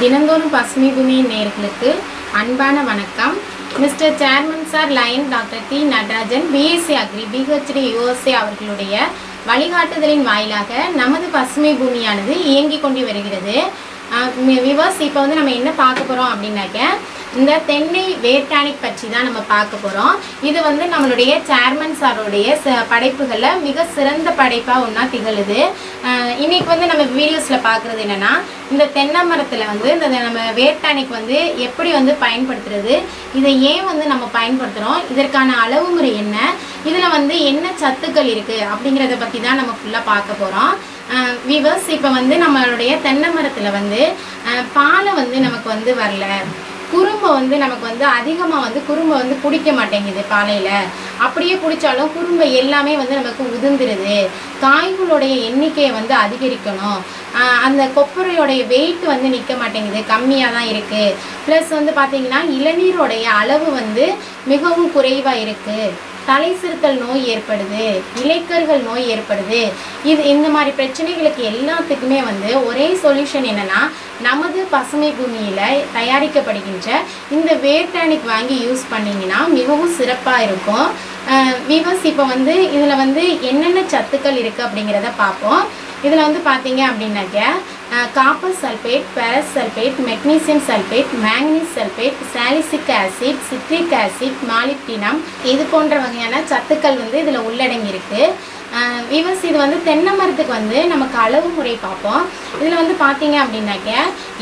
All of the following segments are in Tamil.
தினந்தோறும் பசுமை பூமியின் நேர்களுக்கு அன்பான வணக்கம். Mister chairman sir lion doctor D Natarajan BSc agri PhD USA அவர்களுடைய வழிகாட்டுதலின் வாயிலாக நமது பசுமை பூமியானது இயங்கிக் கொண்டு வருகிறது. விவர்ஸ் இப்போ வந்து நம்ம என்ன பார்க்க போகிறோம் அப்படின்னாக்க இந்த தென்னை வேர்டானிக் பற்றி தான் நம்ம பார்க்க போகிறோம் இது வந்து நம்மளுடைய சேர்மன் சாரோடைய ச படைப்புகளில் மிக சிறந்த படைப்பாக ஒன்றா திகழுது. இன்றைக்கி வந்து நம்ம வீடியோஸில் பார்க்குறது என்னென்னா இந்த தென்னை மரத்தில் வந்து இந்த நம்ம வேர்டானிக் வந்து எப்படி வந்து பயன்படுத்துறது இதை ஏன் வந்து நம்ம பயன்படுத்துகிறோம் இதற்கான அளவு முறை என்ன இதில் வந்து என்ன சத்துக்கள் இருக்குது அப்படிங்கிறத பற்றி தான் நம்ம ஃபுல்லாக பார்க்க போகிறோம் விவர்ஸ் இப்போ வந்து நம்மளுடைய தென்னை மரத்தில் வந்து பாலை வந்து நமக்கு வந்து வரல. குறும்பு வந்து நமக்கு வந்து அதிகமாக வந்து குறும்பை வந்து குடிக்க மாட்டேங்குது பாலையில் அப்படியே குடித்தாலும் குறும்பை எல்லாமே வந்து நமக்கு உதிர்ந்துருது. காய்களுடைய எண்ணிக்கையை வந்து அதிகரிக்கணும். அந்த கொப்பரையோடைய வெயிட் வந்து நிற்க மாட்டேங்குது. கம்மியாக தான் இருக்குது ப்ளஸ் வந்து பார்த்திங்கன்னா இளநீரோடைய அளவு வந்து மிகவும் குறைவாக இருக்குது தலை சிறுத்தல் நோய் ஏற்படுது இலைக்கர்கள் நோய் ஏற்படுது. இது இந்த மாதிரி பிரச்சனைகளுக்கு எல்லாத்துக்குமே வந்து ஒரே சொல்யூஷன் என்னென்னா நமது பசுமை பூமியில் தயாரிக்கப்படுகின்ற இந்த வேர்டானிக் வாங்கி யூஸ் பண்ணிங்கன்னா மிகவும் சிறப்பாக இருக்கும். விவஸ் இப்போ வந்து இதில் வந்து என்னென்ன சத்துக்கள் இருக்குது அப்படிங்கிறத பார்ப்போம். இதில் வந்து பார்த்தீங்க அப்படின்னாக்க copper sulphate ferrous sulphate magnesium sulphate manganese sulphate salicylic acid citric acid molybdenum இது போன்ற வகையான சத்துக்கள் வந்து இதில் உள்ளடங்கியிருக்கு. இருக்கு விவஸ் இது வந்து தென்னை மரத்துக்கு வந்து நமக்கு அளவு முறை பார்ப்போம். இதில் வந்து பார்த்தீங்க அப்படின்னாக்க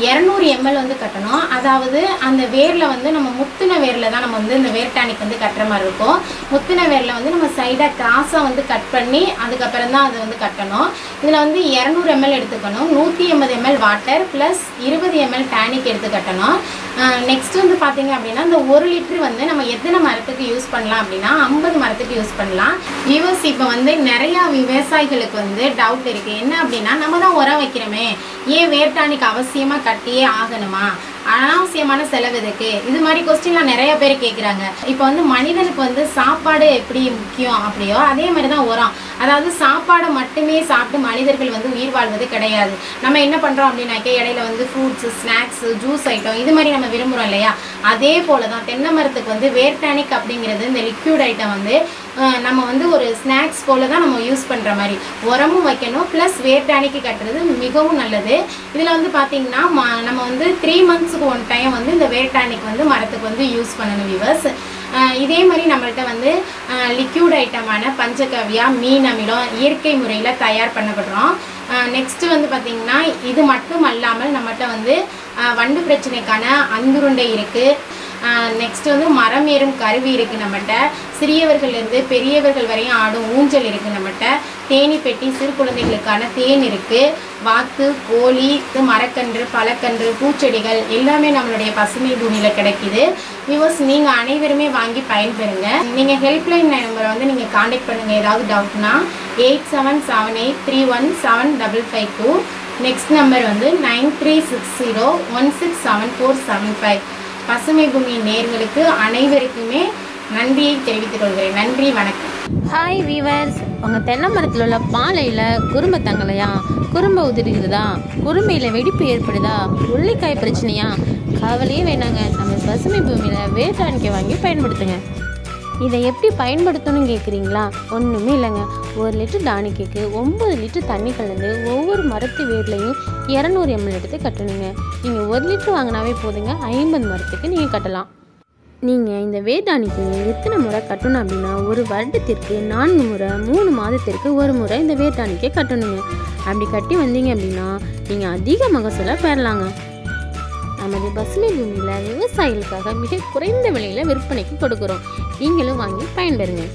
இரநூறு எம்எல் வந்து கட்டணும். அதாவது அந்த வேரில் வந்து நம்ம முத்துன வேரில் தான் நம்ம வந்து இந்த வேர் டானிக் வந்து கட்டுற மாதிரி இருக்கும். முத்துன வேரில் வந்து நம்ம சைடாக கிராஸாக வந்து கட் பண்ணி அதுக்கப்புறம் தான் அதை வந்து கட்டணும். இதில் வந்து இரநூறு எம்எல் எடுத்துக்கணும். நூற்றி எண்பது எம்எல் வாட்டர் ப்ளஸ் இருபது எம்எல் டானிக் எடுத்து கட்டணும். நெக்ஸ்ட் வந்து பார்த்தீங்க அப்படின்னா இந்த ஒரு லிட்டர் வந்து நம்ம எத்தனை மரத்துக்கு யூஸ் பண்ணலாம் அப்படின்னா ஐம்பது மரத்துக்கு யூஸ் பண்ணலாம். விவர்ஸ் இப்போ வந்து நிறையா விவசாயிகளுக்கு வந்து டவுட் இருக்குது என்ன அப்படின்னா நம்ம தான் உரம் வைக்கிறோமே. ஏன் வேர்டானிக் அவசியமாக கட்டியே ஆகணுமா? அனாவசியமான செலவு இதுக்கு இது மாதிரி கொஸ்டின்லாம் நிறைய பேர் கேட்குறாங்க இப்போ வந்து மனிதனுக்கு வந்து சாப்பாடு எப்படி முக்கியம் அப்படியோ அதே மாதிரி தான் உரம். அதாவது சாப்பாடை மட்டுமே சாப்பிட்டு மனிதர்கள் வந்து உயிர் வாழ்வது கிடையாது. நம்ம என்ன பண்ணுறோம் அப்படின்னாக்க இடையில வந்து ஃப்ரூட்ஸு ஸ்நாக்ஸு ஜூஸ் ஐட்டம் இது மாதிரி நம்ம விரும்புகிறோம் இல்லையா? அதே போல தான் தென்னை மரத்துக்கு வந்து வேர்டானிக் அப்படிங்கிறது இந்த லிக்யூட் ஐட்டம் வந்து நம்ம வந்து ஒரு ஸ்நாக்ஸ் போல் தான் நம்ம யூஸ் பண்ணுற மாதிரி. உரமும் வைக்கணும் ப்ளஸ் வேர்டானிக்கு கட்டுறது மிகவும் நல்லது. இதில் வந்து பார்த்திங்கன்னா நம்ம வந்து த்ரீ மந்த்ஸுக்கு ஒன் டைம் வந்து இந்த வேர்டானிக் வந்து மரத்துக்கு வந்து யூஸ் பண்ணணும் விவர்ஸ் இதே மாதிரி நம்மள்கிட்ட வந்து லிக்யூட் ஐட்டமான பஞ்சகவ்யா மீன் அமிலம் இயற்கை முறையில் தயார் பண்ணப்படுறோம். நெக்ஸ்ட்டு வந்து பார்த்திங்கன்னா இது மட்டும் அல்லாமல் நம்மகிட்ட வந்து வண்டு பிரச்சனைக்கான அந்துருண்டை இருக்குது நெக்ஸ்ட் வந்து மரம் ஏறும் கருவி இருக்குது நம்மகிட்ட. சிறியவர்கள்லேருந்து பெரியவர்கள் வரையும் ஆடும் ஊஞ்சல் இருக்குது நம்மகிட்ட. தேனி பெட்டி சிறு குழந்தைகளுக்கான தேன் இருக்குது வாத்து கோழி மரக்கன்று பழக்கன்று பூச்செடிகள் எல்லாமே நம்மளுடைய பசுமை பூமியில் கிடைக்கிது. வியூவர்ஸ் நீங்கள் அனைவருமே வாங்கி பயன்பெறுங்க. நீங்கள் ஹெல்ப்லைன் நம்பரை வந்து நீங்கள் காண்டாக்ட் பண்ணுங்கள் ஏதாவது டவுட்னா eight seven seven eight three one seven double five two next number வந்து nine three six zero one six seven four seven five பசுமை பூமி நேர்களுக்கு அனைவருக்குமே நன்றியை தெரிவித்துக் கொள்கிறேன். நன்றி வணக்கம். ஹாய் வீவர்ஸ் உங்கள் தென்னை மரத்தில் உள்ள பாலையில் குறும்பு தங்கலையா? குறும்பை உதிர்கிறதா? குறும்பையில் வெடிப்பு ஏற்படுதா? உள்ளிக்காய் பிரச்சனையா? கவலையே வேணாங்க. நம்ம பசுமை பூமியில் வேர்டானிக்கை வாங்கி பயன்படுத்துங்க. இதை எப்படி பயன்படுத்தணும்னு கேட்குறீங்களா ஒன்றுமே இல்லைங்க. ஒரு லிட்டர் டானிக்கு ஒம்பது லிட்டர் தண்ணி கலந்து ஒவ்வொரு மரத்து வேர்லையும் இரநூறு எம்எல் எடுத்து கட்டணுங்க. நீங்கள் ஒரு லிட்டர் வாங்கினாவே போதுங்க. ஐம்பது மரத்துக்கு நீங்கள் கட்டலாம். நீங்கள் இந்த வேதானிக்கு எத்தனை முறை கட்டணும் அப்படின்னா ஒரு வருடத்திற்கு நான்கு முறை மூணு மாதத்திற்கு ஒரு முறை இந்த வேதானிக்கை கட்டணுங்க. அப்படி கட்டி வந்தீங்க அப்படின்னா நீங்கள் அதிக மகசூலை பெறலாங்க. நமது பசுமை பூமியில் விவசாயிகளுக்காக மிக குறைந்த விலையில் விற்பனைக்கு கொடுக்குறோம். நீங்களும் வாங்கி பயன்பெறுங்க.